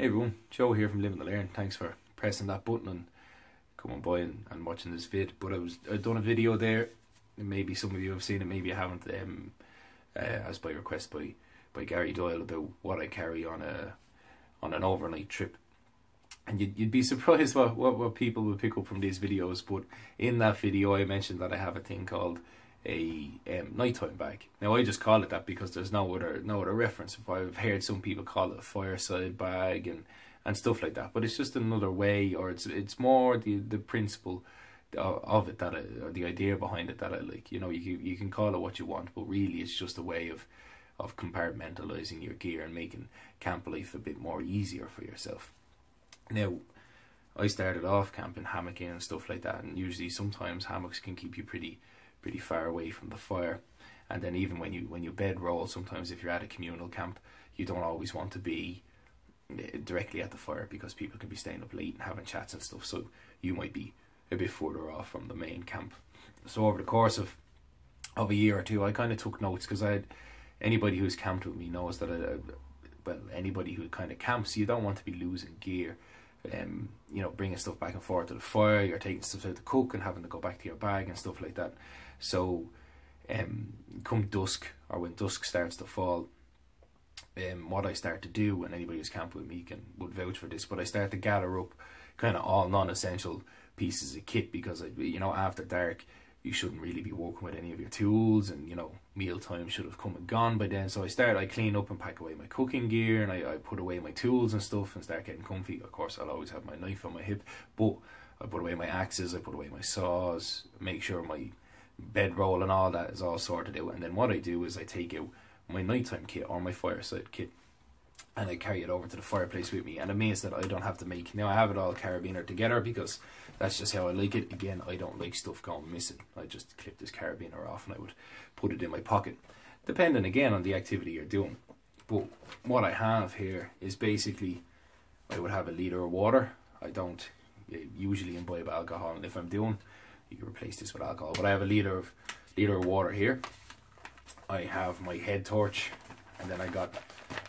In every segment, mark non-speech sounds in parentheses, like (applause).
Hey everyone, Joe here from Living to Learn. Thanks for pressing that button and coming by and, and watching this vid. But I was I done a video there. Maybe some of you have seen it, maybe you haven't. Um, uh, as by request by by Gary Doyle about what I carry on a on an overnight trip. And you'd, you'd be surprised what, what, what people would pick up from these videos. But in that video, I mentioned that I have a thing called a um, nighttime bag. Now I just call it that because there's no other no other reference. I've heard some people call it a fireside bag and and stuff like that, but it's just another way, or it's it's more the the principle of it that I, or the idea behind it that I like. You know, you can, you can call it what you want, but really it's just a way of of compartmentalizing your gear and making camp life a bit more easier for yourself. Now, I started off camping hammocking and stuff like that, and usually sometimes hammocks can keep you pretty pretty far away from the fire. And then even when you when you bed sometimes if you're at a communal camp, you don't always want to be eh, directly at the fire because people can be staying up late and having chats and stuff. So you might be a bit further off from the main camp. So over the course of of a year or two, I kind of took notes because I had anybody who's camped with me knows that I, well anybody who kind of camps, you don't want to be losing gear. Um, you know, bringing stuff back and forth to the fire, you're taking stuff out to cook and having to go back to your bag and stuff like that. So, um, come dusk or when dusk starts to fall, um, what I start to do, and anybody who's camped with me can would vouch for this, but I start to gather up kind of all non-essential pieces of kit because you know after dark you shouldn't really be working with any of your tools and you know mealtime should have come and gone by then. So I start I clean up and pack away my cooking gear and I, I put away my tools and stuff and start getting comfy. Of course I'll always have my knife on my hip but I put away my axes I put away my saws make sure my bedroll and all that is all sorted out. And then what I do is I take out my nighttime kit or my fireside kit and I carry it over to the fireplace with me. And it means that I don't have to make. Now I have it all carabiner together because that's just how I like it. Again, I don't like stuff going missing. I just clip this carabiner off and I would put it in my pocket, depending again on the activity you're doing. But what I have here is basically I would have a liter of water. I don't eh, usually imbibe alcohol, if I'm doing you can replace this with alcohol. But I have a liter of liter of water here. I have my head torch, and then I got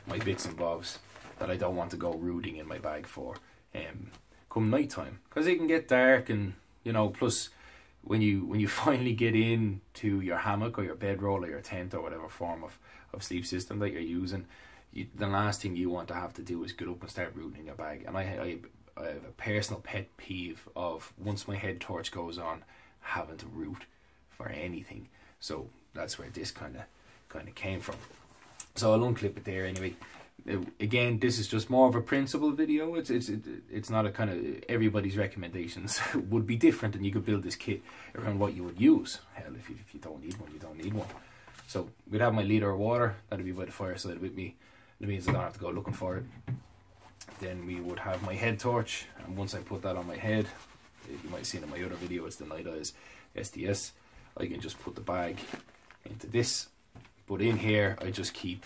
my bits and bobs that I don't want to go rooting in my bag for. Um, come night time, because it can get dark, and you know, plus when you when you (laughs) finally get into your hammock or your bedroll or your tent or whatever form of, of sleep system that you're using, you, the last thing you want to have to do is get up and start rooting in your bag. And I, I A personal pet peeve of once my head torch goes on, having to root for anything. So that's where this kind of kind of came from. So I'll unclip it there anyway. Again, this is just more of a principle video. It's it's it's not a kind of everybody's recommendations (laughs) would be different, and you could build this kit around what you would use. Hell, if you if you don't need one, you don't need one. So we'd have my liter of water. That'd be by the fireside with me. That means I don't have to go looking for it then we would have my head torch and once I put that on my head you might see in my other video it's the Nite Ize STS I can just put the bag into this but in here I just keep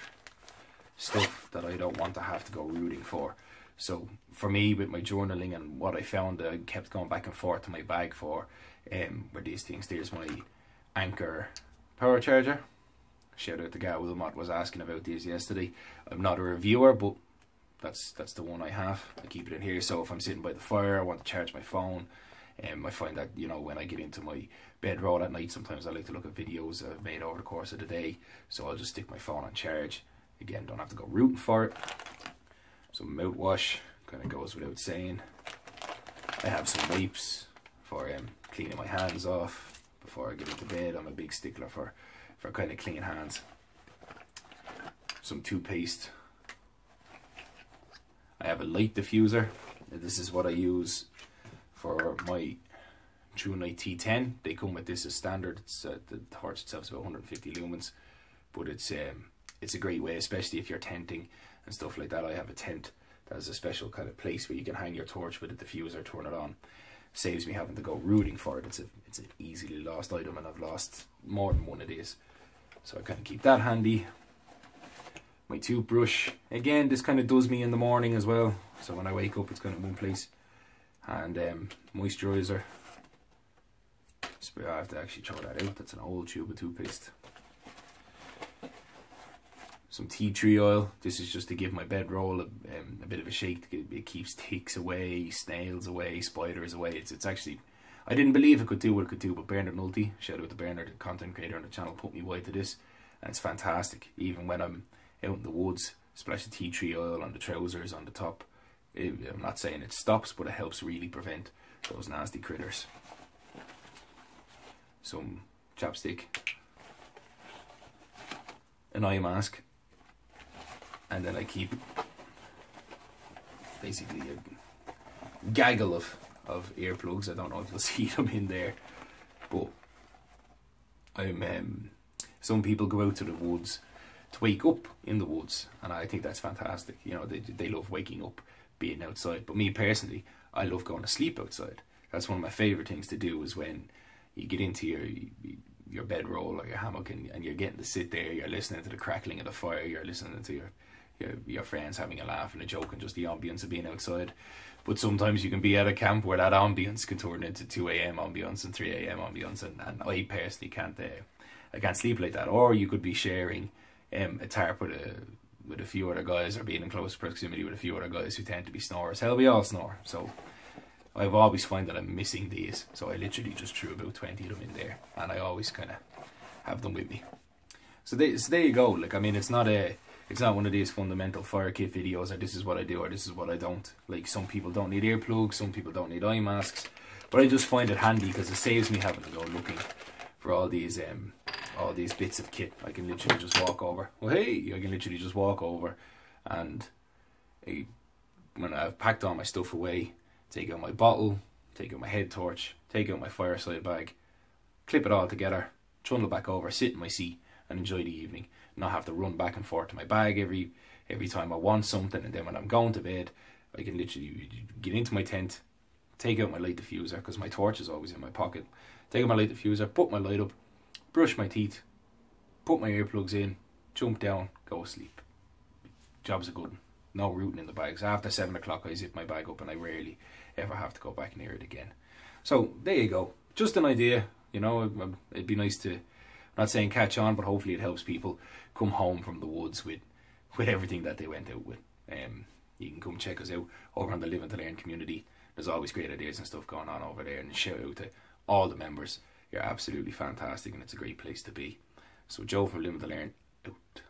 stuff that I don't want to have to go rooting for. So for me with my journaling and what I found I kept going back and forth to my bag for um, were these things there's my Anker power charger. Shout out to Guy Wilmot was asking about these yesterday. I'm not a reviewer but that's that's the one I have. I keep it in here. So if I'm sitting by the fire, I want to charge my phone. Um, I find that you know when I get into my bedroll at night, sometimes I like to look at videos I've made over the course of the day. So I'll just stick my phone on charge. Again, don't have to go rooting for it. Some mouthwash kind of goes without saying. I have some wipes for um, cleaning my hands off before I get into bed. I'm a big stickler for for kind of clean hands. Some toothpaste I have a light diffuser. This is what I use for my TrueNite T10. They come with this as standard. It's uh, the torch itself is about 150 lumens, but it's um, it's a great way, especially if you're tenting and stuff like that. I have a tent that has a special kind of place where you can hang your torch with a diffuser, turn it on. Saves me having to go rooting for it. It's a it's an easily lost item, and I've lost more than one of these. So I kind of keep that handy my toothbrush. Again, this kind of does me in the morning as well. So when I wake up, it's kind of one place. And um, moisturizer. I have to actually throw that out. That's an old tube of toothpaste. some tea tree oil. This is just to give my bedroll a, um, a bit of a shake. It keeps ticks away, snails away, spiders away. It's it's actually I didn't believe it could do what it could do, but Bernard Nulty, shout out to Bernard, the content creator on the channel, put me wide to this, and it's fantastic. Even when I'm out in the woods, splash the tea tree oil on the trousers on the top. It, I'm not saying it stops, but it helps really prevent those nasty critters. Some chapstick, an eye mask, and then I keep basically a gaggle of of earplugs. I don't know if you'll (laughs) see them in there, but I'm. Um, some people go out to the woods to wake up in the woods, and I think that's fantastic. You know, they they love waking up, being outside. But me personally, I love going to sleep outside. That's one of my favorite things to do. Is when you get into your your bedroll or your hammock and, and you're getting to sit there, you're listening to the crackling of the fire, you're listening to your your, your friends having a laugh and a joke and just the ambience of being outside. But sometimes you can be at a camp where that ambience can turn into 2 a.m. ambience and 3 a.m. ambience, and, and I personally can't uh, I can't sleep like that. Or you could be sharing um, a tarp with a with a few other guys, or being in close proximity with a few other guys who tend to be snorers. Hell, we all snore. So I've always find that I'm missing these. So I literally just threw about 20 of them in there, and I always kind of have them with me. So, they, so there you go. Like I mean, it's not a it's not one of these fundamental fire kit videos or this is what I do or this is what I don't. Like some people don't need earplugs, some people don't need eye masks, but I just find it handy because it saves me having to go looking for all these um all these bits of kit. I can literally just walk over. Well, hey, I can literally just walk over, and I, when I've packed all my stuff away, take out my bottle, take out my head torch, take out my fireside bag, clip it all together, trundle back over, sit in my seat, and enjoy the evening not have to run back and forth to my bag every every time I want something. And then when I'm going to bed, I can literally get into my tent, take out my light diffuser because my torch is always in my pocket. Take out my light diffuser, put my light up, brush my teeth, put my earplugs in, jump down, go to sleep. Job's a good one. No rooting in the bags. After seven o'clock, I zip my bag up and I rarely ever have to go back near it again. So there you go. Just an idea. You know, it'd be nice to not saying catch on, but hopefully it helps people come home from the woods with with everything that they went out with. Um, you can come check us out over on the Living to Learn community. There's always great ideas and stuff going on over there, and shout out to all the members. You're absolutely fantastic, and it's a great place to be. So, Joe from and to Learn out.